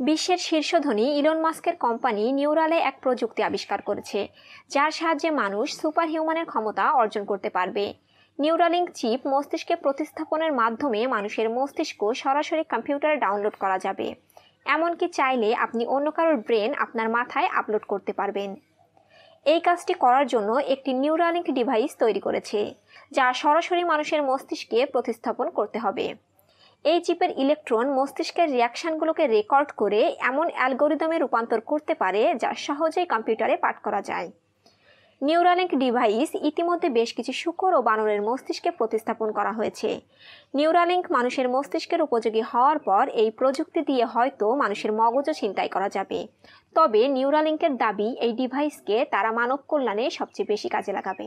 বিশ্বের শীর্ষধনী ইলন মাস্কের কোম্পানি নিউরালে এক প্রযুক্তি আবিষ্কার করেছে, যার সাহায্যে মানুষ সুপার হিউম্যানের ক্ষমতা অর্জন করতে পারবে। নিউরালিঙ্ক চিপ মস্তিষ্কে প্রতিস্থাপনের মাধ্যমে মানুষের মস্তিষ্ক সরাসরি কম্পিউটারে ডাউনলোড করা যাবে। এমনকি চাইলে আপনি অন্য কারোর ব্রেন আপনার মাথায় আপলোড করতে পারবেন। এই কাজটি করার জন্য একটি নিউরালিঙ্ক ডিভাইস তৈরি করেছে, যা সরাসরি মানুষের মস্তিষ্কে প্রতিস্থাপন করতে হবে। এই চিপের ইলেকট্রন মস্তিষ্কের রিয়াকশনগুলোকে রেকর্ড করে এমন অ্যালগোরিদমে রূপান্তর করতে পারে যা সহজেই কম্পিউটারে পাঠ করা যায়। নিউরালিঙ্ক ডিভাইস ইতিমধ্যে বেশ কিছু শুকর ও বানরের মস্তিষ্কে প্রতিস্থাপন করা হয়েছে। নিউরালিঙ্ক মানুষের মস্তিষ্কের উপযোগী হওয়ার পর এই প্রযুক্তি দিয়ে হয়তো মানুষের মগজও ছিনতাই করা যাবে। তবে নিউরালিঙ্কের দাবি এই ডিভাইসকে তারা মানব কল্যাণে সবচেয়ে বেশি কাজে লাগাবে।